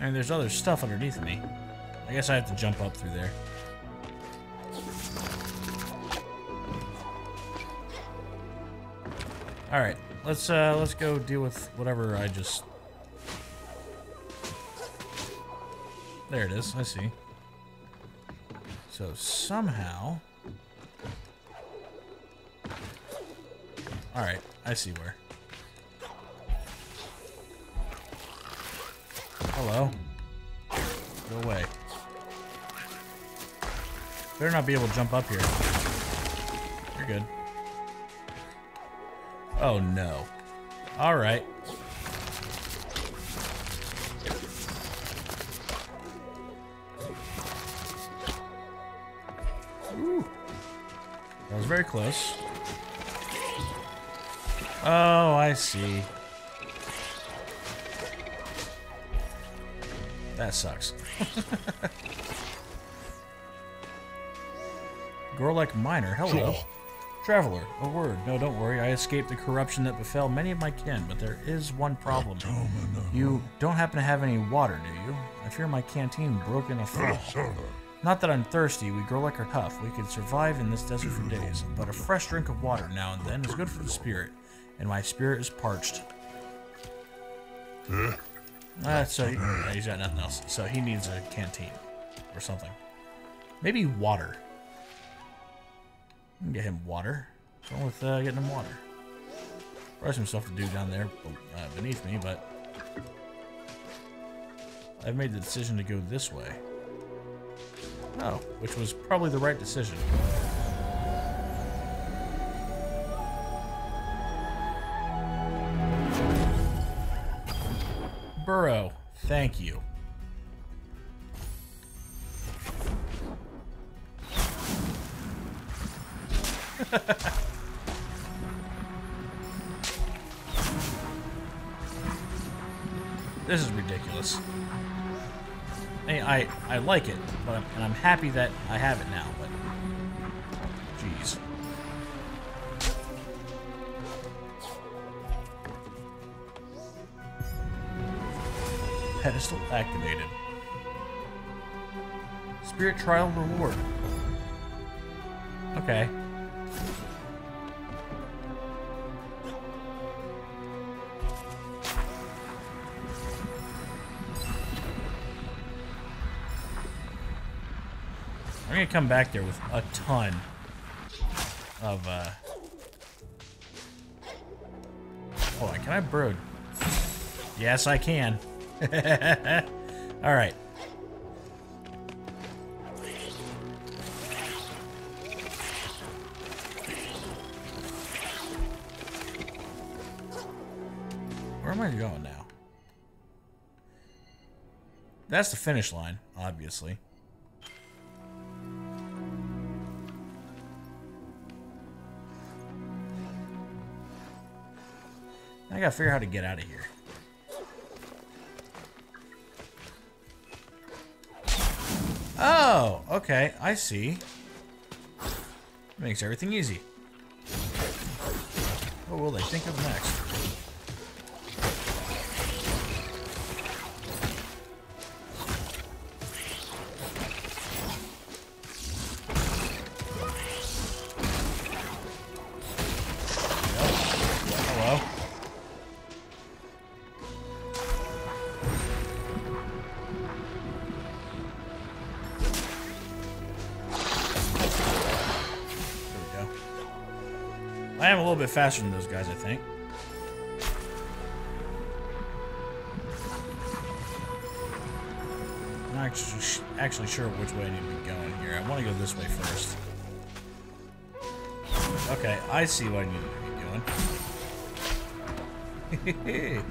And there's other stuff underneath me. I guess I have to jump up through there. All right, let's uh, let's go deal with whatever I just. There it is. I see. So somehow. All right, I see where. Hello. Go away. Better not be able to jump up here. You're good. Oh no. Alright. That was very close. Oh, I see. That sucks. Gorlek Miner, hello. Traveler, a word. No, don't worry. I escaped the corruption that befell many of my kin, but there is one problem. You don't happen to have any water, do you? I fear my canteen broke in a flood. Not that I'm thirsty. We Gorlek are tough. We could survive in this desert for days, but a fresh drink of water now and then is good for the spirit, and my spirit is parched. Uh, so he, he's got nothing else. So he needs a canteen or something. Maybe water. Get him water. What's wrong with uh, getting him water? Probably some stuff to do down there uh, beneath me, but I've made the decision to go this way. Oh, which was probably the right decision. Burrow, thank you. this is ridiculous. Hey, I, I like it, but I'm, and I'm happy that I have it now, but... Jeez. Pedestal activated. Spirit Trial reward. Okay. I'm gonna come back there with a ton of, uh... Hold on, can I brood? Yes, I can. Alright. Where am I going now? That's the finish line, obviously. I gotta figure out how to get out of here. Oh, okay, I see. Makes everything easy. What will they think of next? Little bit faster than those guys, I think. I'm not actually, actually sure which way I need to be going here. I want to go this way first. Okay, I see what I need to be doing.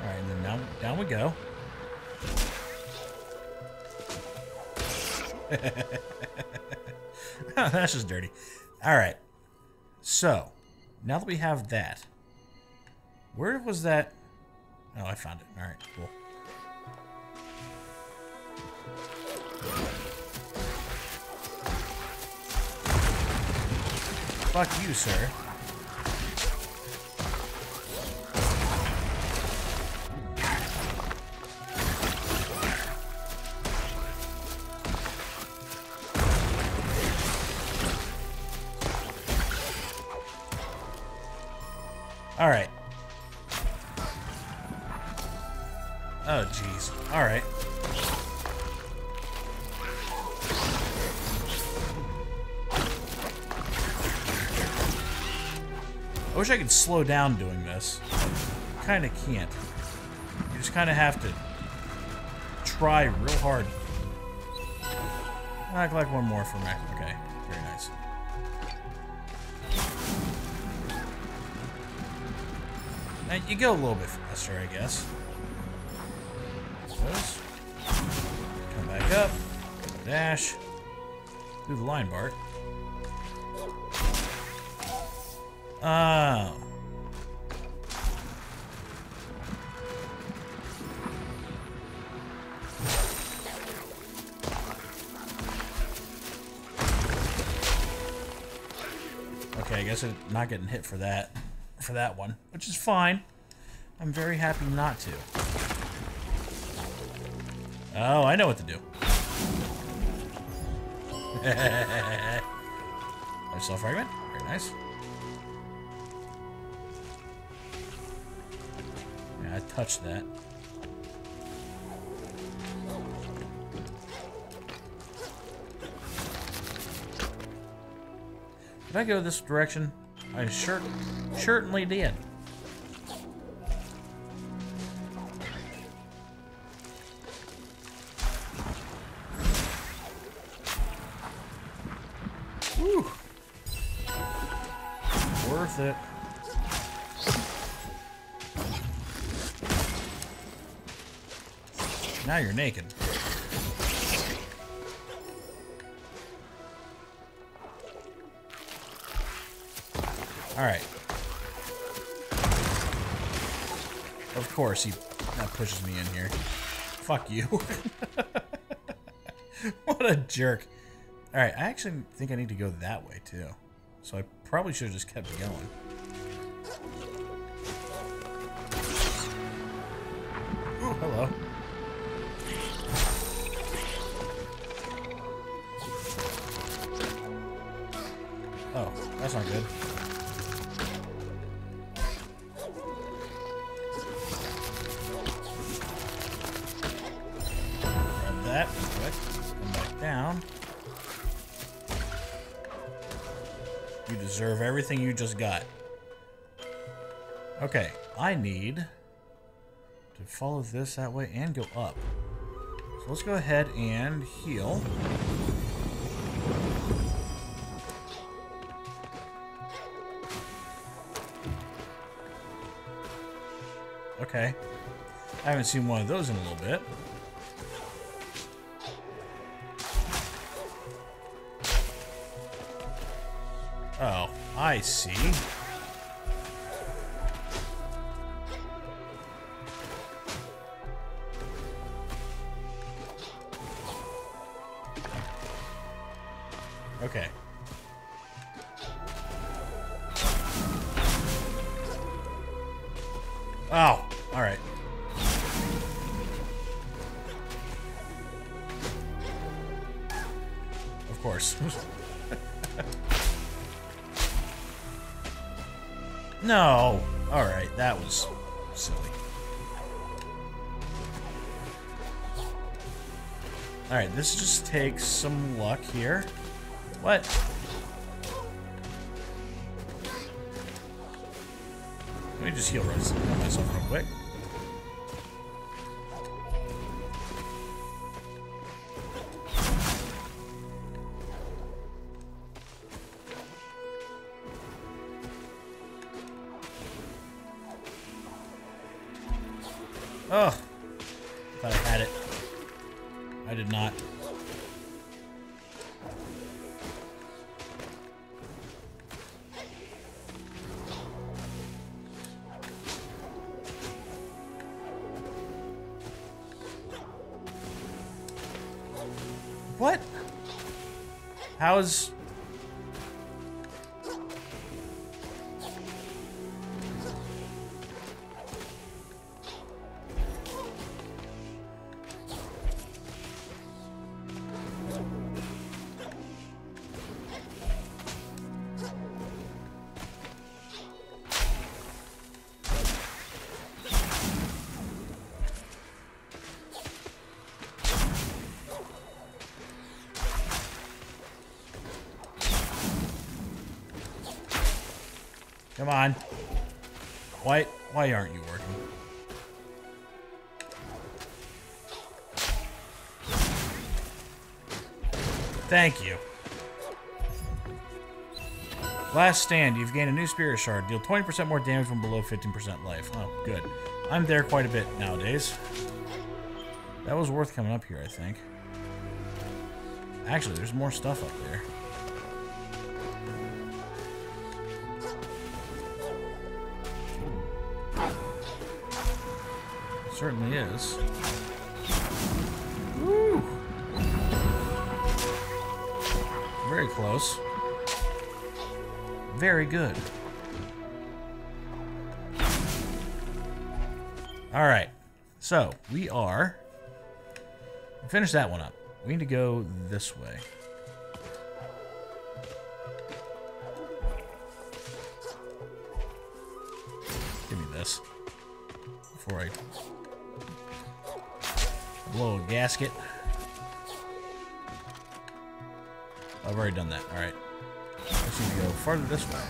Alright, and then down, down we go. Oh, that's just dirty. Alright. So, now that we have that, where was that? Oh, I found it. Alright, cool. Fuck you, sir. Alright. Oh, jeez. Alright. I wish I could slow down doing this. Kinda can't. You just kinda have to try real hard. I'd like one more for me. Okay, very nice. You go a little bit faster, I guess. Come back up. Dash. Do the line, Bart. Oh. Okay, I guess I'm not getting hit for that, for that one, which is fine. I'm very happy not to. Oh, I know what to do. I saw fragment. Very nice. Yeah, I touched that. Did I go this direction? I sure, certainly did. Worth it. Now you're naked. Alright. Of course, he that pushes me in here. Fuck you. what a jerk. Alright, I actually think I need to go that way, too. So I probably should have just kept going. Ooh, hello. Oh, that's not good. Everything you just got. Okay, I need to follow this that way and go up. So let's go ahead and heal. Okay. I haven't seen one of those in a little bit. I see. Okay. Oh, all right. Of course. no. All right, that was silly. All right, this just takes some luck here. What? Let me just heal myself real quick. Oh, I thought I had it. I did not. What? How Come on. Why, why aren't you working? Thank you. Last stand. You've gained a new spirit shard. Deal 20% more damage from below 15% life. Oh, good. I'm there quite a bit nowadays. That was worth coming up here, I think. Actually, there's more stuff up there. Certainly is. Woo! Very close. Very good. All right. So, we are... Finish that one up. We need to go this way. Give me this. Before I blow a gasket. I've already done that. Alright. I to go farther this way.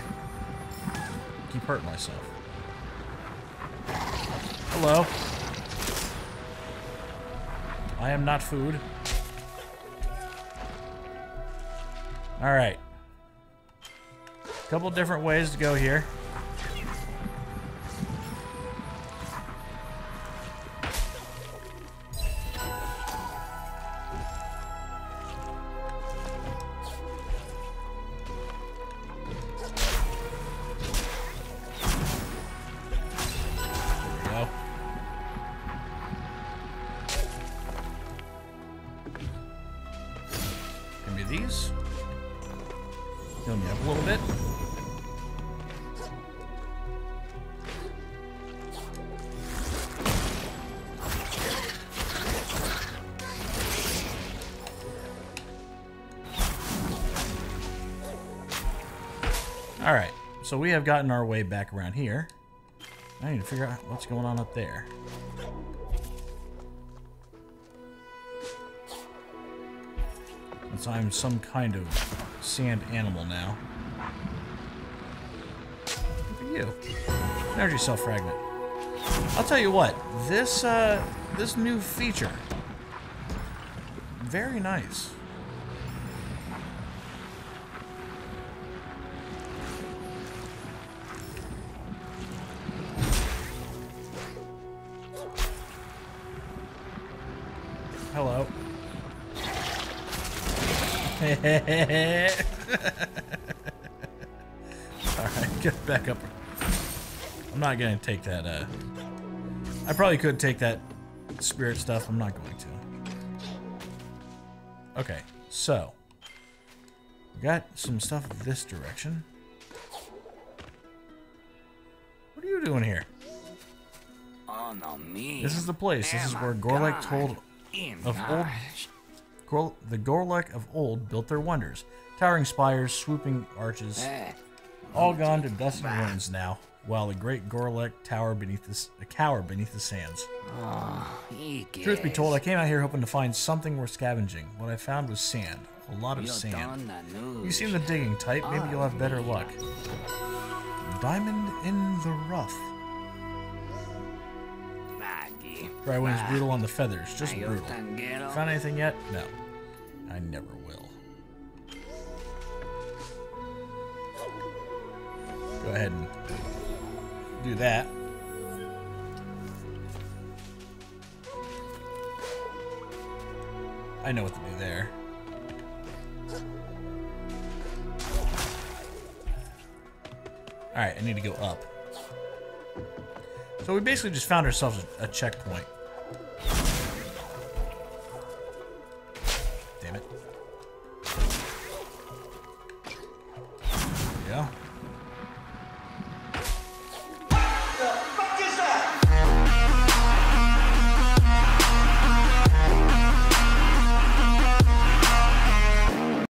Keep hurting myself. Hello. I am not food. Alright. Couple different ways to go here. Alright, so we have gotten our way back around here. I need to figure out what's going on up there. Since I'm some kind of sand animal now. Look at you. Energy cell fragment. I'll tell you what, this uh this new feature very nice. Hello. Alright, get back up. I'm not gonna take that, uh... I probably could take that spirit stuff. I'm not going to. Okay, so. We got some stuff this direction. What are you doing here? This is the place. This is where Gorlek told of old Gor the Gorlek of old built their wonders. Towering spires, swooping arches, all gone to dust and ruins now, while the great Gorlek tower beneath a cower beneath the sands. Truth be told, I came out here hoping to find something worth scavenging. What I found was sand. A lot of sand. You seem the digging type, maybe you'll have better luck. Diamond in the rough. Dry wind's ah. brutal on the feathers, just brutal. Found anything yet? No. I never will. Go ahead and do that. I know what to do there. Alright, I need to go up. So we basically just found ourselves a checkpoint.